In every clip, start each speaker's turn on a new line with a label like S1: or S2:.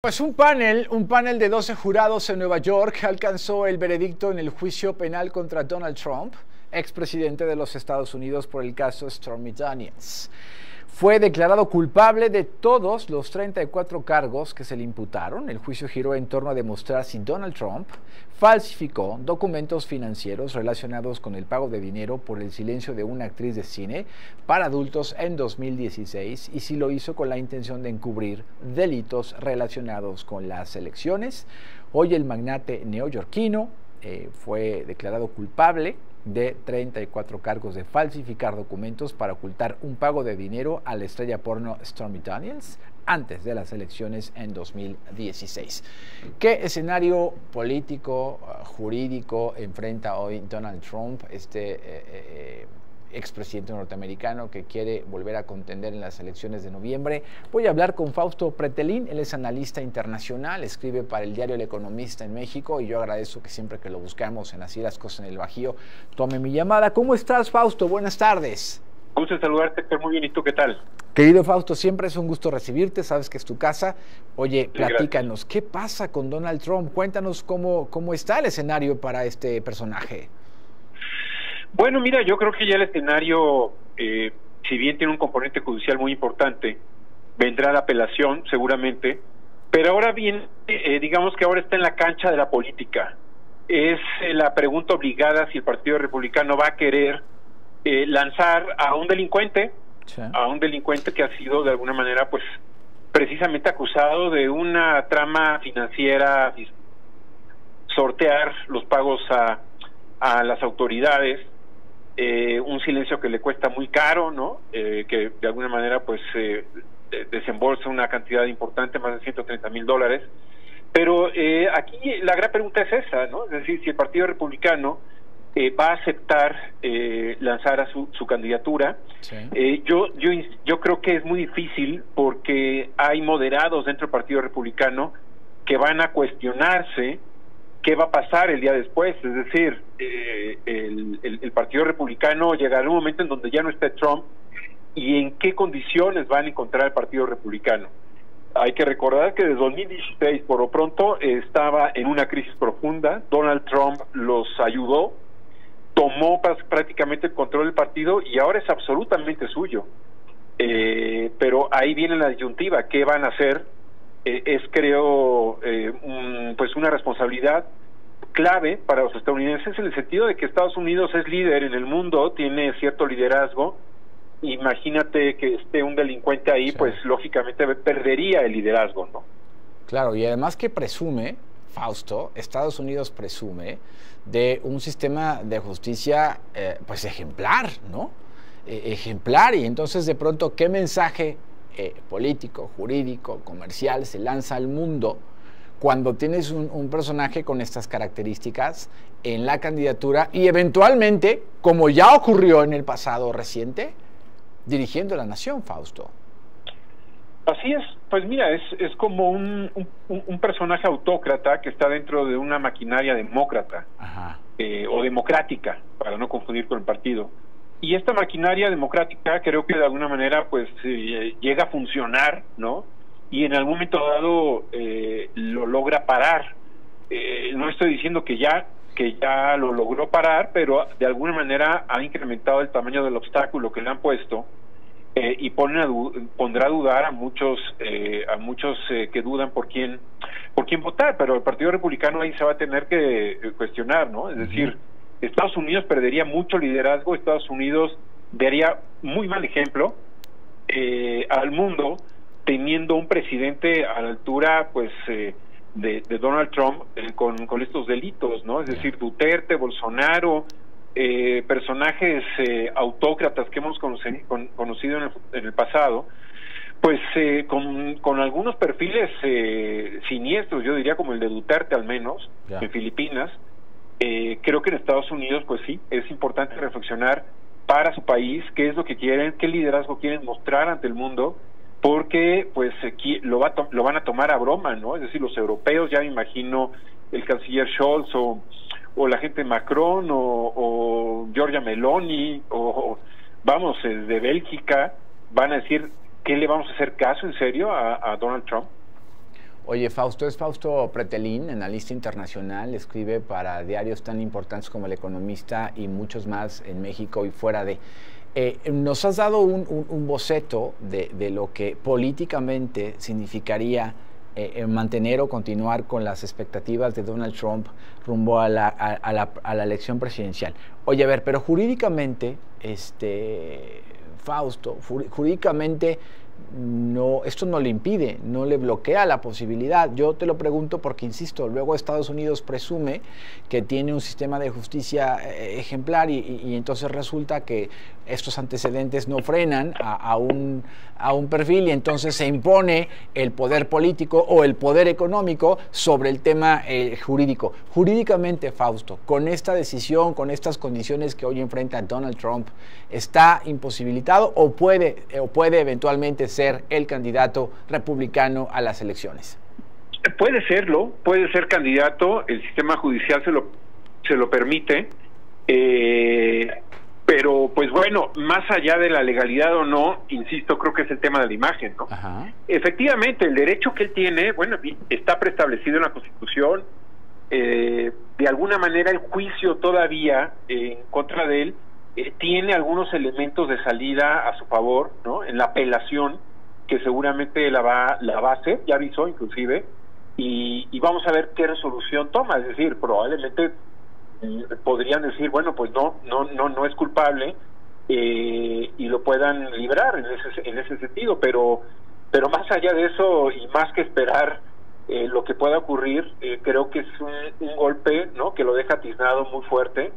S1: Pues un panel, un panel de 12 jurados en Nueva York alcanzó el veredicto en el juicio penal contra Donald Trump, expresidente de los Estados Unidos por el caso Stormy Daniels fue declarado culpable de todos los 34 cargos que se le imputaron. El juicio giró en torno a demostrar si Donald Trump falsificó documentos financieros relacionados con el pago de dinero por el silencio de una actriz de cine para adultos en 2016 y si lo hizo con la intención de encubrir delitos relacionados con las elecciones. Hoy el magnate neoyorquino eh, fue declarado culpable de 34 cargos de falsificar documentos para ocultar un pago de dinero a la estrella porno Stormy Daniels antes de las elecciones en 2016. ¿Qué escenario político, uh, jurídico enfrenta hoy Donald Trump, este eh, eh, expresidente norteamericano que quiere volver a contender en las elecciones de noviembre. Voy a hablar con Fausto Pretelín, él es analista internacional, escribe para el diario El Economista en México y yo agradezco que siempre que lo buscamos en Así las cosas en el Bajío, tome mi llamada. ¿Cómo estás, Fausto? Buenas tardes.
S2: Gusto saludarte, muy bien. ¿Y tú qué tal?
S1: Querido Fausto, siempre es un gusto recibirte, sabes que es tu casa. Oye, platícanos, ¿qué pasa con Donald Trump? Cuéntanos cómo, cómo está el escenario para este personaje.
S2: Bueno, mira, yo creo que ya el escenario, eh, si bien tiene un componente judicial muy importante, vendrá la apelación seguramente, pero ahora bien, eh, digamos que ahora está en la cancha de la política. Es eh, la pregunta obligada si el Partido Republicano va a querer lanzar a un delincuente, a un delincuente que ha sido de alguna manera, pues, precisamente acusado de una trama financiera, sortear los pagos a, a las autoridades, eh, un silencio que le cuesta muy caro, ¿no? Eh, que de alguna manera pues eh, desembolsa una cantidad importante, más de 130 mil dólares. Pero eh, aquí la gran pregunta es esa, ¿no? Es decir, si el Partido Republicano va a aceptar lanzar a su, su candidatura, yo, yo, yo creo que es muy difícil porque hay moderados dentro del Partido Republicano que van a cuestionarse qué va a pasar el día después. Es decir, eh, el, Partido Republicano llegará a un momento en donde ya no esté Trump y en qué condiciones van a encontrar el Partido Republicano. Hay que recordar que desde 2016, por lo pronto, estaba en una crisis profunda. Donald Trump los ayudó, tomó prácticamente el control del partido y ahora es absolutamente suyo. Eh, pero ahí viene la disyuntiva, ¿qué van a hacer eh, es creo eh, pues una responsabilidad clave para los estadounidenses en el sentido de que Estados Unidos es líder en el mundo, tiene cierto liderazgo. Imagínate que esté un delincuente ahí, pues lógicamente perdería el liderazgo, ¿no?
S1: Claro, y además que presume, Fausto, Estados Unidos presume de un sistema de justicia eh, pues ejemplar, ¿no? E, ejemplar, y entonces de pronto, ¿qué mensaje eh, político, jurídico, comercial se lanza al mundo cuando tienes un, personaje con estas características en la candidatura y eventualmente, como ya ocurrió en el pasado reciente, dirigiendo la nación, Fausto.
S2: Así es, pues mira, es, es como un, un, personaje autócrata que está dentro de una maquinaria demócrata eh, o democrática, para no confundir con el partido. Y esta maquinaria democrática creo que de alguna manera pues eh, llega a funcionar, ¿no? Y en algún momento dado eh, lo logra parar. Eh, no estoy diciendo que ya que ya lo logró parar, pero de alguna manera ha incrementado el tamaño del obstáculo que le han puesto y pone pondrá a dudar a muchos a muchos que dudan por quién por quién votar, pero el Partido Republicano ahí se va a tener que cuestionar, ¿no? Es decir, Estados Unidos perdería mucho liderazgo, Estados Unidos daría muy mal ejemplo eh, al mundo teniendo un presidente a la altura pues eh, de, Donald Trump eh, con, con, estos delitos, ¿no? Es decir, Duterte, Bolsonaro, personajes autócratas que hemos conocido en el, pasado, pues con, con, algunos perfiles siniestros, yo diría como el de Duterte al menos, en Filipinas, eh, creo que en Estados Unidos, pues sí, es importante reflexionar para su país qué es lo que quieren, qué liderazgo quieren mostrar ante el mundo, porque pues aquí lo, va lo van a tomar a broma, ¿no? Es decir, los europeos, ya me imagino el canciller Scholz o, o la gente Macron o, o Giorgia Meloni o, vamos, de Bélgica, van a decir, ¿qué le vamos a hacer caso en serio a Donald Trump?
S1: Oye, Fausto es Fausto Pretelín, analista internacional, escribe para diarios tan importantes como El Economista y muchos más en México y fuera de. Eh, nos has dado un, boceto de, lo que políticamente significaría eh, mantener o continuar con las expectativas de Donald Trump rumbo a la, a la, elección presidencial. Oye, a ver, pero jurídicamente, este, Fausto, jurídicamente no, esto no le impide, no le bloquea la posibilidad. Yo te lo pregunto porque, insisto, luego Estados Unidos presume que tiene un sistema de justicia eh, ejemplar y, entonces resulta que estos antecedentes no frenan a, un, a un perfil y entonces se impone el poder político o el poder económico sobre el tema eh, jurídico. Jurídicamente, Fausto, con esta decisión, con estas condiciones que hoy enfrenta Donald Trump, ¿está imposibilitado o puede, o puede eventualmente ser el candidato republicano a las elecciones?
S2: Puede serlo, puede ser candidato, el sistema judicial se lo, se lo permite. Eh, pero, pues bueno, más allá de la legalidad o no, insisto, creo que es el tema de la imagen, ¿no? Efectivamente, el derecho que él tiene, bueno, está preestablecido en la Constitución. Eh, de alguna manera, el juicio todavía en contra de él eh, tiene algunos elementos de salida a su favor, ¿no? En la apelación, que seguramente la va, la va a hacer, ya avisó inclusive, y, y vamos a ver qué resolución toma. Es decir, probablemente podrían decir, bueno, pues no, no, no, no es culpable eh, y lo puedan librar en ese, en ese sentido, pero, pero más allá de eso y más que esperar eh, lo que pueda ocurrir, eh, creo que es un, golpe, ¿no? Que lo deja tiznado muy fuerte.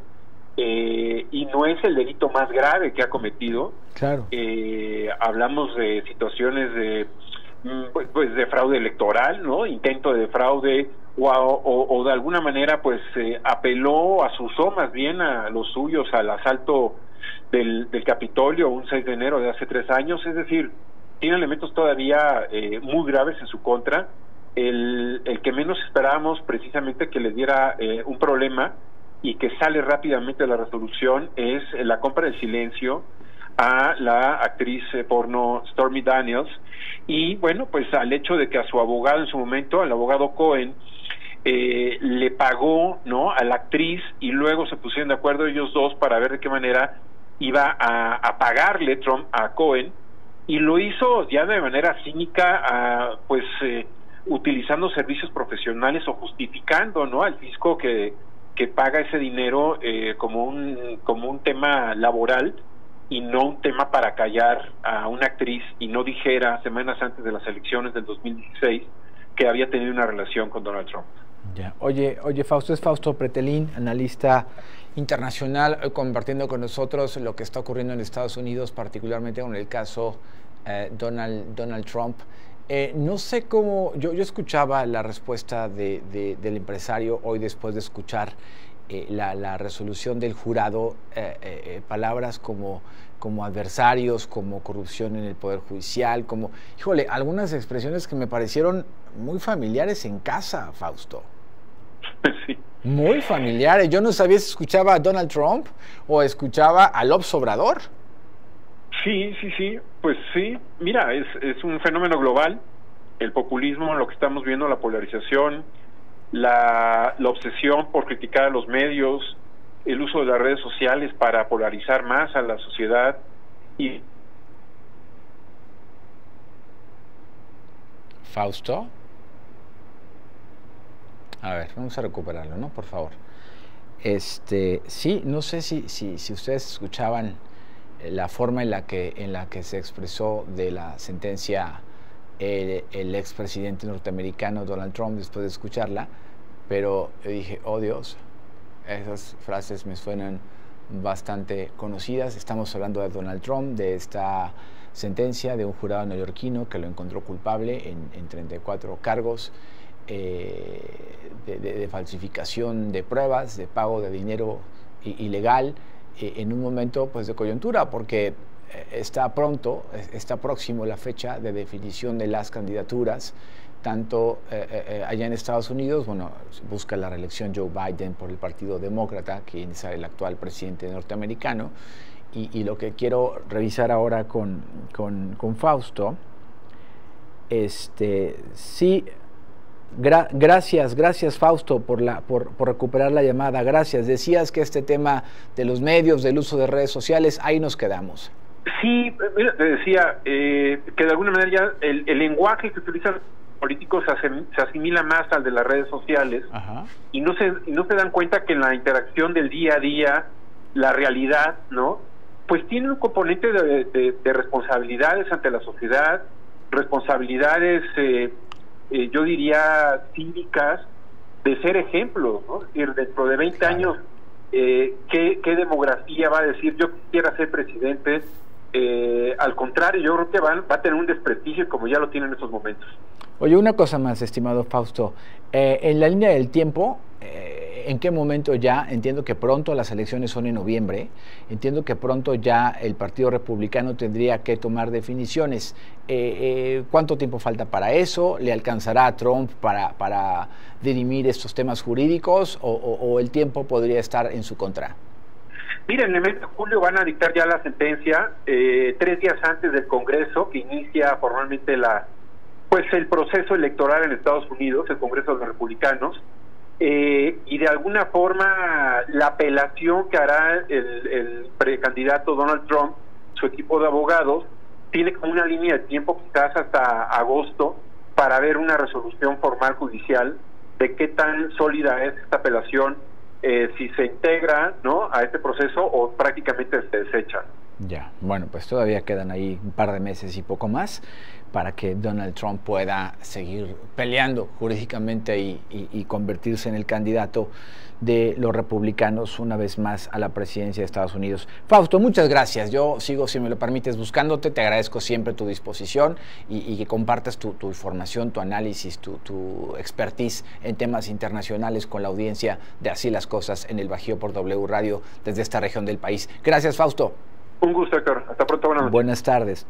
S2: Y no es el delito más grave que ha cometido.
S1: Claro.
S2: hablamos de situaciones de mm, pues, pues, de fraude electoral, ¿no? Intento de fraude o, de alguna manera pues eh, apeló, asusó más bien a los suyos al asalto del, del, Capitolio un 6 de enero de hace tres años, es decir, tiene elementos todavía eh, muy graves en su contra. El, el que menos esperábamos precisamente que le diera eh, un problema y que sale rápidamente de la resolución es la compra del silencio a la actriz porno Stormy Daniels. Y bueno pues al hecho de que a su abogado en su momento al abogado Cohen eh, le pagó no a la actriz y luego se pusieron de acuerdo ellos dos para ver de qué manera iba a, pagarle Trump a Cohen. Y lo hizo ya de manera cínica pues eh, utilizando servicios profesionales o justificando no al fisco que, que paga ese dinero eh, como un como un tema laboral y no un tema para callar a una actriz y no dijera semanas antes de las elecciones del 2016 que había tenido una relación con Donald Trump.
S1: Oye, oye, Fausto, es Fausto Pretelín, analista internacional, eh, compartiendo con nosotros lo que está ocurriendo en Estados Unidos, particularmente con el caso eh, Donald, Donald Trump. Eh, no sé cómo, yo, yo escuchaba la respuesta de, del empresario hoy después de escuchar la, la, resolución del jurado, palabras como, como adversarios, como corrupción en el Poder Judicial, como, híjole, algunas expresiones que me parecieron muy familiares en casa, Fausto. Muy familiares. Yo no sabía si escuchaba a Donald Trump o escuchaba a López Obrador.
S2: Sí, sí, sí. Pues sí. Mira, es, es un fenómeno global. El populismo, lo que estamos viendo, la polarización, la, la obsesión por criticar a los medios, el uso de las redes sociales para polarizar más a la sociedad y
S1: Fausto. A ver, vamos a recuperarlo, ¿no? Por favor. Este, sí, no sé si, si, si ustedes escuchaban la forma en la que, en la que se expresó de la sentencia el, el expresidente norteamericano Donald Trump después de escucharla, pero yo dije, oh Dios, esas frases me suenan bastante conocidas. Estamos hablando de Donald Trump, de esta sentencia de un jurado neoyorquino que lo encontró culpable en, en 34 cargos eh, de, falsificación de pruebas, de pago de dinero ilegal, en un momento pues, de coyuntura, porque eh, está pronto, está próximo la fecha de definición de las candidaturas, tanto allá en Estados Unidos, bueno, busca la reelección Joe Biden por el Partido Demócrata, quien es el actual presidente norteamericano, y, lo que quiero revisar ahora con, con, con Fausto, este, sí gracias, gracias Fausto por, la, por, por, recuperar la llamada. Gracias. Decías que este tema de los medios, del uso de redes sociales, ahí nos quedamos.
S2: Sí, mira, te decía eh, que de alguna manera ya el, lenguaje que utilizan políticos se, se, asimila más al de las redes sociales y no se y no se dan cuenta que en la interacción del día a día la realidad no pues tiene un componente de, de responsabilidades ante la sociedad responsabilidades eh, eh, yo diría, cívicas de ser ejemplos, ¿no? Dentro de 20 años, eh, ¿qué, demografía va a decir yo quisiera ser presidente? Eh, al contrario, yo creo que va, va a tener un desprestigio como ya lo tiene en estos momentos.
S1: Oye, una cosa más, estimado Fausto. en la línea del tiempo, en qué momento ya, entiendo que pronto las elecciones son en noviembre, entiendo que pronto ya el Partido Republicano tendría que tomar definiciones. Eh, eh, ¿Cuánto tiempo falta para eso? ¿Le alcanzará a Trump para, para dirimir estos temas jurídicos o, el tiempo podría estar en su contra?
S2: Mira, en el mes de julio van a dictar ya la sentencia, eh, tres días antes del Congreso, que inicia formalmente la, pues el proceso electoral en Estados Unidos, el Congreso de los Republicanos. Eh, y de alguna forma la apelación que hará el, precandidato Donald Trump, su equipo de abogados, tiene como una línea de tiempo quizás hasta agosto para ver una resolución formal judicial de qué tan sólida es esta apelación, eh, si se integra ¿no? a este proceso o prácticamente se desecha.
S1: Ya, bueno, pues todavía quedan ahí un par de meses y poco más para que Donald Trump pueda seguir peleando jurídicamente y, convertirse en el candidato de los republicanos una vez más a la presidencia de Estados Unidos. Fausto, muchas gracias. Yo sigo, si me lo permites, buscándote. Te agradezco siempre tu disposición y, que compartas tu, información, tu análisis, tu, tu, expertise en temas internacionales con la audiencia de Así las Cosas en el Bajío por W Radio desde esta región del país. Gracias, Fausto.
S2: Un gusto, Héctor. Hasta pronto.
S1: Buenas tardes.